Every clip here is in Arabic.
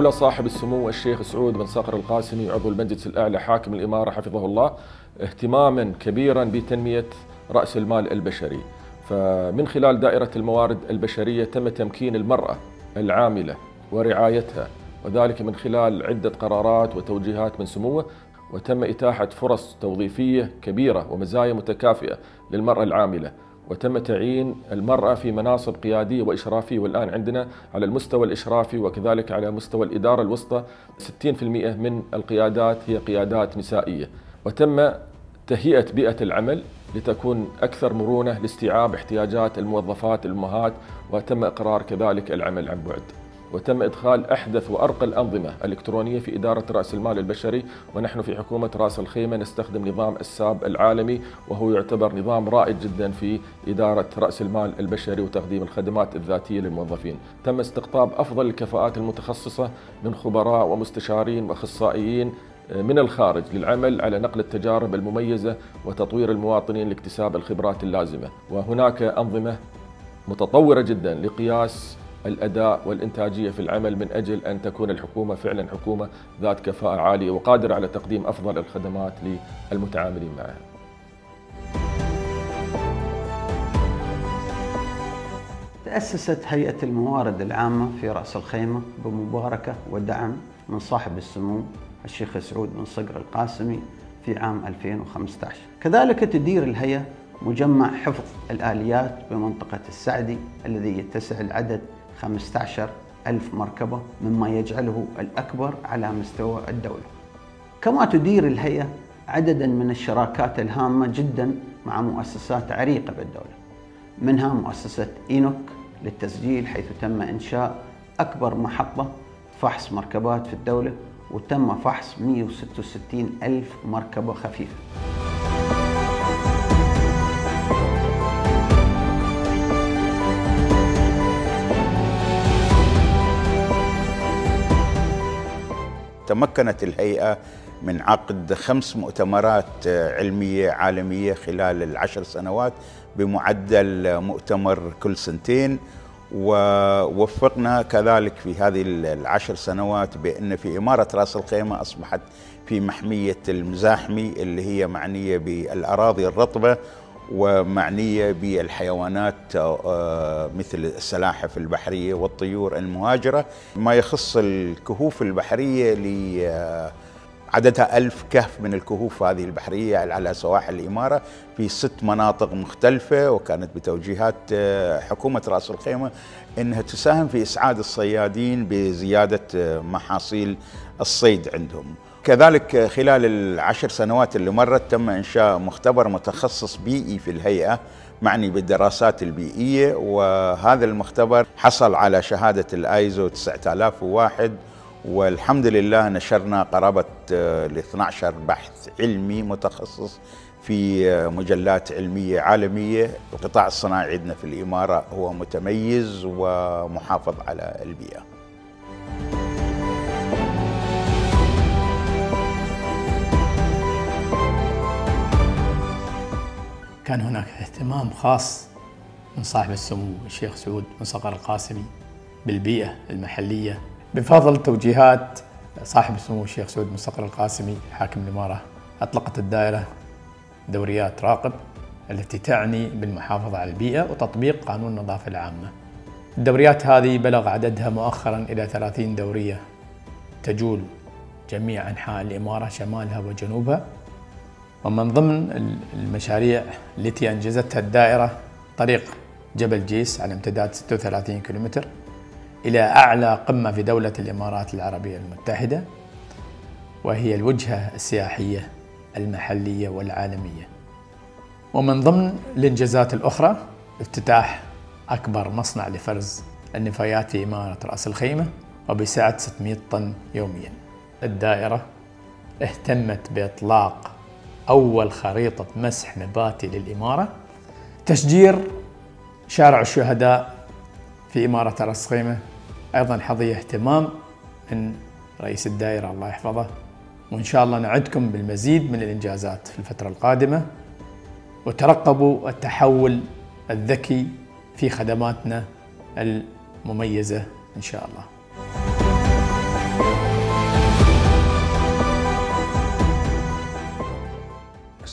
أولى صاحب السمو الشيخ سعود بن صقر القاسمي عضو المجلس الأعلى حاكم الإمارة حفظه الله اهتماما كبيرا بتنمية رأس المال البشري. فمن خلال دائرة الموارد البشرية تم تمكين المرأة العاملة ورعايتها وذلك من خلال عدة قرارات وتوجيهات من سموه وتم إتاحة فرص توظيفية كبيرة ومزايا متكافئة للمرأة العاملة. وتم تعيين المرأة في مناصب قيادية وإشرافية والآن عندنا على المستوى الإشرافي وكذلك على مستوى الإدارة الوسطى 60% من القيادات هي قيادات نسائية. وتم تهيئة بيئة العمل لتكون أكثر مرونة لاستيعاب احتياجات الموظفات الأمهات وتم إقرار كذلك العمل عن بعد. وتم إدخال أحدث وأرقى الأنظمة الإلكترونية في إدارة رأس المال البشري ونحن في حكومة رأس الخيمة نستخدم نظام الساب العالمي وهو يعتبر نظام رائد جدا في إدارة رأس المال البشري وتقديم الخدمات الذاتية للموظفين. تم استقطاب أفضل الكفاءات المتخصصة من خبراء ومستشارين وأخصائيين من الخارج للعمل على نقل التجارب المميزة وتطوير المواطنين لاكتساب الخبرات اللازمة. وهناك أنظمة متطورة جدا لقياس الأداء والإنتاجية في العمل من أجل أن تكون الحكومة فعلا حكومة ذات كفاءة عالية وقادرة على تقديم أفضل الخدمات للمتعاملين معها. تأسست هيئة الموارد العامة في رأس الخيمة بمباركة ودعم من صاحب السمو الشيخ سعود بن صقر القاسمي في عام 2015 كذلك تدير الهيئة مجمع حفظ الآليات بمنطقة السعدي الذي يتسع العدد 15 ألف مركبة مما يجعله الأكبر على مستوى الدولة. كما تدير الهيئة عددا من الشراكات الهامة جدا مع مؤسسات عريقة بالدولة منها مؤسسة إينوك للتسجيل حيث تم إنشاء أكبر محطة فحص مركبات في الدولة وتم فحص 166 ألف مركبة خفيفة. تمكنت الهيئة من عقد خمس مؤتمرات علمية عالمية خلال العشر سنوات بمعدل مؤتمر كل سنتين. ووفقنا كذلك في هذه العشر سنوات بأن في إمارة رأس الخيمة أصبحت في محمية المزاحمي اللي هي معنية بالأراضي الرطبة. ومعنية بالحيوانات مثل السلاحف البحرية والطيور المهاجرة. ما يخص الكهوف البحرية عددها ألف كهف من الكهوف هذه البحرية على سواحل الإمارة في ست مناطق مختلفة وكانت بتوجيهات حكومة رأس الخيمة أنها تساهم في إسعاد الصيادين بزيادة محاصيل الصيد عندهم. كذلك خلال العشر سنوات اللي مرت تم إنشاء مختبر متخصص بيئي في الهيئة معني بالدراسات البيئية. وهذا المختبر حصل على شهادة الآيزو 9001 والحمد لله نشرنا قرابة ل 12 بحث علمي متخصص في مجلات علمية عالمية. القطاع الصناعي عندنا في الإمارة هو متميز ومحافظ على البيئة. كان هناك اهتمام خاص من صاحب السمو الشيخ سعود بن صقر القاسمي بالبيئة المحلية. بفضل توجيهات صاحب السمو الشيخ سعود بن صقر القاسمي حاكم الإمارة أطلقت الدائرة دوريات راقب التي تعني بالمحافظة على البيئة وتطبيق قانون النظافة العامة. الدوريات هذه بلغ عددها مؤخرا إلى 30 دورية تجول جميع أنحاء الإمارة شمالها وجنوبها. ومن ضمن المشاريع التي أنجزتها الدائرة طريق جبل جيس على امتداد 36 كيلومتر إلى أعلى قمة في دولة الإمارات العربية المتحدة وهي الوجهة السياحية المحلية والعالمية. ومن ضمن الإنجازات الأخرى افتتاح أكبر مصنع لفرز النفايات في إمارة رأس الخيمة وبسعة 600 طن يوميا. الدائرة اهتمت بإطلاق أول خريطة مسح نباتي للإمارة. تشجير شارع الشهداء في إمارة رأس خيمة. أيضا حظي اهتمام من رئيس الدائرة الله يحفظه. وإن شاء الله نعدكم بالمزيد من الإنجازات في الفترة القادمة. وترقبوا التحول الذكي في خدماتنا المميزة إن شاء الله.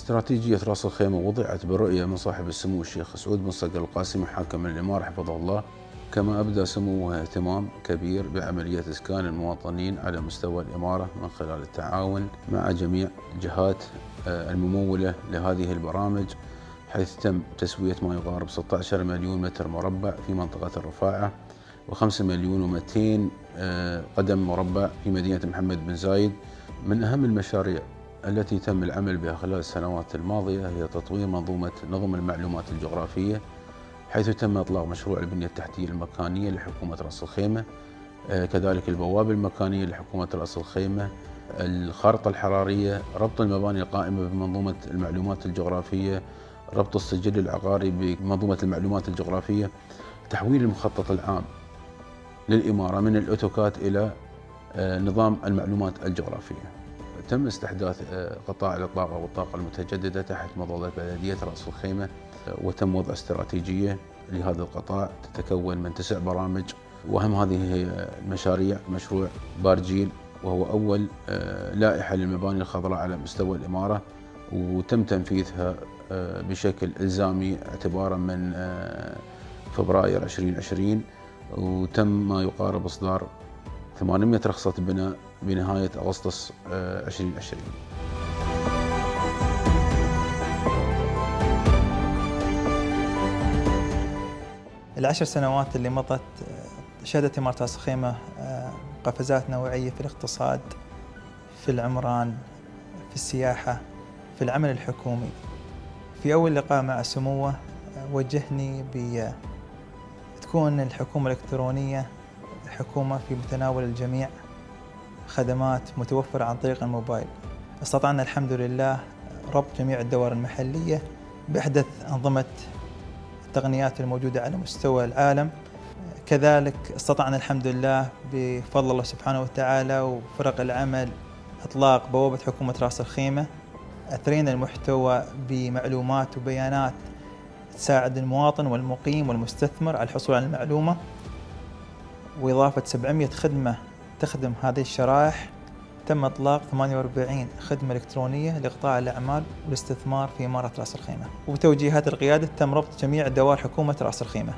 استراتيجية رأس الخيمة وضعت برؤية من صاحب السمو الشيخ سعود بن صقر القاسمي حاكم الإمارة حفظه الله كما أبدى سموه اهتمام كبير بعملية إسكان المواطنين على مستوى الإمارة من خلال التعاون مع جميع الجهات آه، الممولة لهذه البرامج حيث تم تسوية ما يقارب 16 مليون متر مربع في منطقة الرفاعة و5 مليون و200 آه، قدم مربع في مدينة محمد بن زايد. من أهم المشاريع التي تم العمل بها خلال السنوات الماضية هي تطوير منظومة نظم المعلومات الجغرافية حيث تم إطلاق مشروع البنية التحتية المكانية لحكومة رأس الخيمة. آه، كذلك البوابة المكانية لحكومة رأس الخيمة. الخارطة الحرارية ربط المباني القائمة بمنظومة المعلومات الجغرافية ربط السجل العقاري بمنظومة المعلومات الجغرافية. تحويل المخطط العام للإمارة من الأوتوكات إلى آه، نظام المعلومات الجغرافية. تم استحداث آه، قطاع الطاقة والطاقة المتجددة تحت مظلة بلدية رأس الخيمة آه، وتم وضع استراتيجية لهذا القطاع تتكون من تسع برامج وأهم هذه المشاريع مشروع بارجيل وهو أول لائحة للمباني الخضراء على مستوى الإمارة وتم تنفيذها بشكل إلزامي اعتبارا من فبراير 2020 وتم ما يقارب إصدار 800 رخصة بناء بنهاية أغسطس 2020 العشر سنوات اللي مضت شهدت إمارة الخيمة آه، قفزات نوعية في الاقتصاد في العمران في السياحة في العمل الحكومي. في أول لقاء مع سموة آه، وجهني ب تكون الحكومة الإلكترونية حكومة في متناول الجميع خدمات متوفرة عن طريق الموبايل. استطعنا الحمد لله ربط جميع الدوائر المحلية بأحدث أنظمة التقنيات الموجودة على مستوى العالم. كذلك استطعنا الحمد لله بفضل الله سبحانه وتعالى وفرق العمل إطلاق بوابة حكومة رأس الخيمة. أثرينا المحتوى بمعلومات وبيانات تساعد المواطن والمقيم والمستثمر على الحصول على المعلومة. وإضافة 700 خدمة تخدم هذه الشرائح. تم إطلاق 48 خدمة إلكترونية لقطاع الأعمال والاستثمار في إمارة رأس الخيمة. وبتوجيهات القيادة تم ربط جميع دوائر حكومة رأس الخيمة.